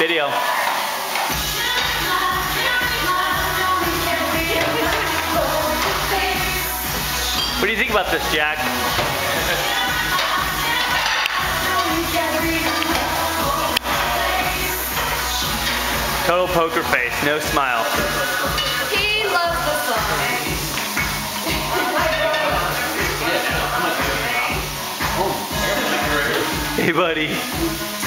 Video. What do you think about this, Jack? Total poker face, no smile. He loves the song. Hey, buddy.